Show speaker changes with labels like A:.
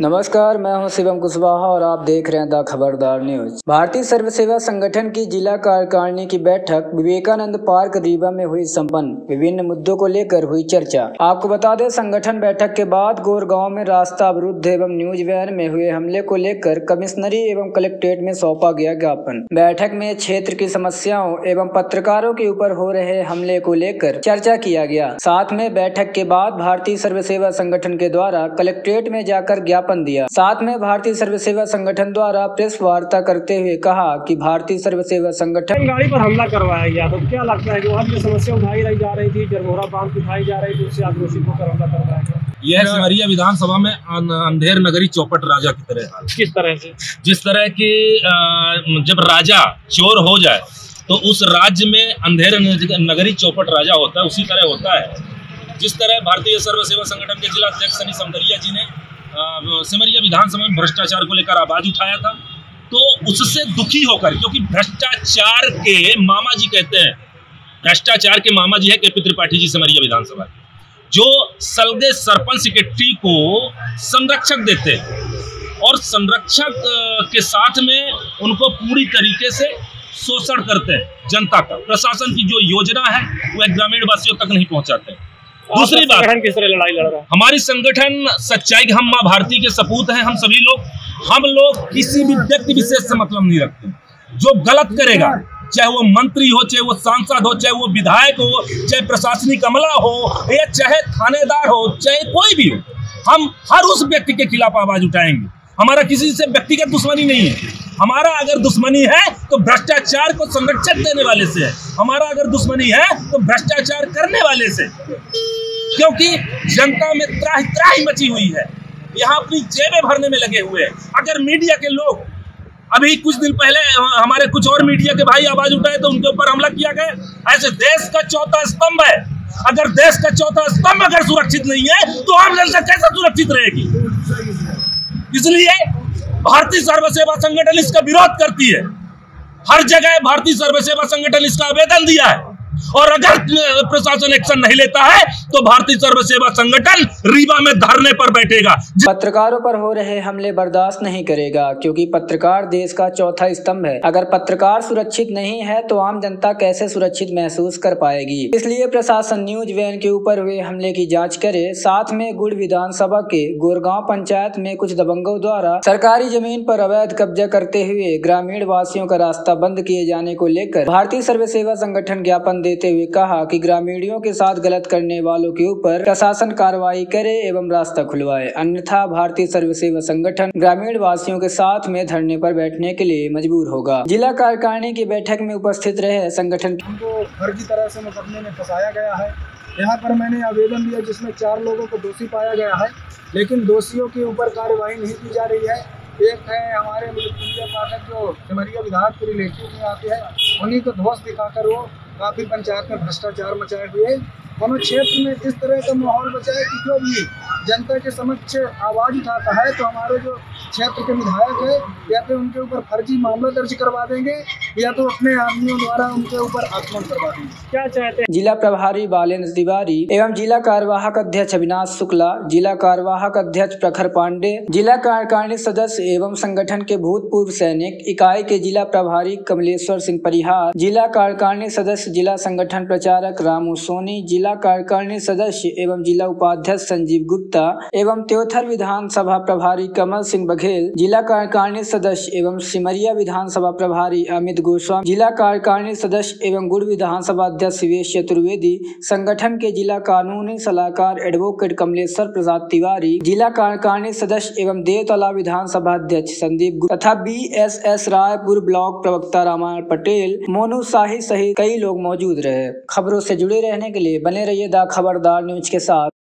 A: नमस्कार, मैं हूँ शिवम कुशवाहा और आप देख रहे हैं द खबरदार न्यूज़। भारतीय सर्व सेवा संगठन की जिला कार्यकारिणी की बैठक विवेकानंद पार्क रीवा में हुई संपन्न। विभिन्न मुद्दों को लेकर हुई चर्चा। आपको बता दें, संगठन बैठक के बाद गोरगांव में रास्ता अवरुद्ध एवं न्यूज़ वैन में हुए हमले को लेकर कमिश्नरी एवं कलेक्ट्रेट में सौंपा गया ज्ञापन। बैठक में क्षेत्र की समस्याओं एवं पत्रकारों के ऊपर हो रहे हमले को लेकर चर्चा किया गया। साथ में बैठक के बाद भारतीय सर्व सेवा संगठन के द्वारा कलेक्ट्रेट में जाकर ज्ञापन ज्ञापन दिया। साथ में भारतीय सर्व सेवा संगठन द्वारा प्रेस वार्ता करते हुए कहा कि भारतीय सर्व सेवा संगठन
B: गाड़ी पर हमला करवाया गया। तो क्या लगता है कि वहाँ जो समस्या उठाई रही जा रही थी? जरमोहरा बाँध उठाई जा रही थी उससे आक्रोशित होकर हमला करवाया गया।
C: यह सिमरिया विधानसभा में अंधेर नगरी चौपट राजा की तरह
B: किस तरह से?
C: जिस तरह की जब राजा चोर हो जाए तो उस राज्य में अंधेर नगरी चौपट राजा होता है उसी तरह होता है। जिस तरह भारतीय सर्व सेवा संगठन के जिला अध्यक्ष सनी समदरिया जी ने सिमरिया विधानसभा में भ्रष्टाचार को लेकर आवाज़ उठाया था। तो उससे दुखी होकर, क्योंकि भ्रष्टाचार के मामा जी कहते हैं, भ्रष्टाचार के मामा जी है के पी त्रिपाठी जी सिमरिया विधानसभा जो सलगे सरपंच सेक्रेटरी को संरक्षक देते हैं और संरक्षक के साथ में उनको पूरी तरीके से शोषण करते हैं जनता का। प्रशासन की जो योजना है वह ग्रामीण वासियों तक नहीं पहुंचाते। दूसरी बात।
B: किस तरह लड़ाई लड़ रहा है?
C: हमारी संगठन सच्चाई हम माँ भारती के सपूत हैं हम सभी लोग हम लोग किसी भी व्यक्ति विशेष से मतलब नहीं रखते जो गलत करेगा चाहे वो मंत्री हो चाहे वो सांसद हो चाहे वो विधायक हो चाहे प्रशासनिक अमला हो या चाहे थानेदार हो चाहे कोई भी हो हम हर उस व्यक्ति के खिलाफ आवाज़ उठाएँगे। हमारा किसी से व्यक्तिगत दुश्मनी नहीं है। हमारा अगर दुश्मनी है तो भ्रष्टाचार को संरक्षण देने वाले से है। हमारा अगर दुश्मनी है तो भ्रष्टाचार करने वाले से क्योंकि जनता में त्राही त्राही मची हुई है। यहाँ अपनी जेबें भरने में लगे हुए हैं। अगर मीडिया के लोग अभी कुछ दिन पहले हमारे कुछ और मीडिया के भाई आवाज़ उठाए तो उनके ऊपर हमला किया गया। ऐसे देश का चौथा स्तंभ है। अगर देश का चौथा स्तंभ अगर सुरक्षित नहीं है तो आम जनता कैसे सुरक्षित रहेगी? इसलिए भारतीय सर्व सेवा संगठन इसका विरोध करती है। हर जगह भारतीय सर्व सेवा संगठन इसका आवेदन दिया है। और अगर प्रशासन एक्शन नहीं लेता है तो भारतीय सर्व सेवा संगठन रीवा में धरने पर बैठेगा।
A: पत्रकारों पर हो रहे हमले बर्दाश्त नहीं करेगा, क्योंकि पत्रकार देश का चौथा स्तंभ है। अगर पत्रकार सुरक्षित नहीं है तो आम जनता कैसे सुरक्षित महसूस कर पाएगी? इसलिए प्रशासन न्यूज़ वैन के ऊपर हुए हमले की जाँच करे। साथ में गुड़ विधानसभा के गोरगांव पंचायत में कुछ दबंगों द्वारा सरकारी ज़मीन पर अवैध कब्जा करते हुए ग्रामीण वासियों का रास्ता बंद किए जाने को लेकर भारतीय सर्व सेवा संगठन ज्ञापन देते हुए कहा कि ग्रामीणों के साथ गलत करने वालों के ऊपर प्रशासन कार्रवाई करे एवं रास्ता खुलवाए। अन्यथा भारतीय सर्व सेवा संगठन ग्रामीण वासियों के साथ में धरने पर बैठने के लिए मजबूर होगा। जिला कार्यकारिणी की बैठक में उपस्थित रहे संगठन
D: को फर्जी तरह से मुकदमे में फंसाया गया है। यहाँ पर मैंने आवेदन दिया जिसमें चार लोगों को दोषी पाया गया है, लेकिन दोषियों के ऊपर कार्रवाई नहीं की जा रही है। एक है हमारे पाठक जो सिमरिया विधायक के रिलेटिव में आते हैं, उन्हीं को ध्वस्त दिखाकर वो काफ़ी पंचायत में भ्रष्टाचार मचाए हुए हमें क्षेत्र में इस तरह का माहौल बचाए कि जो भी जनता के समक्ष आवाज़ उठाता है तो हमारे जो क्षेत्र के विधायक है या तो उनके ऊपर फर्जी मामला दर्ज करवा देंगे या तो अपने आदमियों द्वारा उनके ऊपर आक्रमण करवा देंगे।
B: क्या चाहते हैं?
A: जिला प्रभारी बालेन्द्र तिवारी एवं जिला कार्यवाहक अध्यक्ष अविनाश शुक्ला जिला कार्यवाहक अध्यक्ष प्रखर पांडे जिला कार्यकारिणी सदस्य एवं संगठन के भूतपूर्व सैनिक इकाई के जिला प्रभारी कमलेश्वर सिंह परिहार जिला कार्यकारिणी सदस्य जिला संगठन प्रचारक रामू सोनी जिला कार्यकारिणी सदस्य एवं जिला उपाध्यक्ष संजीव गुप्ता एवं त्योथर विधानसभा प्रभारी कमल सिंह बघेल, जिला कार्यकारिणी सदस्य एवं सिमरिया विधानसभा प्रभारी अमित गोस्वामी, जिला कार्यकारिणी सदस्य एवं गुड़ विधानसभा अध्यक्ष शिवेश चतुर्वेदी, संगठन के जिला कानूनी सलाहकार एडवोकेट कमलेश्वर प्रसाद तिवारी, जिला कार्यकारिणी सदस्य एवं देवतला विधानसभा अध्यक्ष संदीप तथा B S S Raipur block प्रवक्ता रामायण पटेल, मोनू शाही सहित कई लोग मौजूद रहे। खबरों से जुड़े रहने के लिए बने रहिए द खबरदार न्यूज़ के साथ।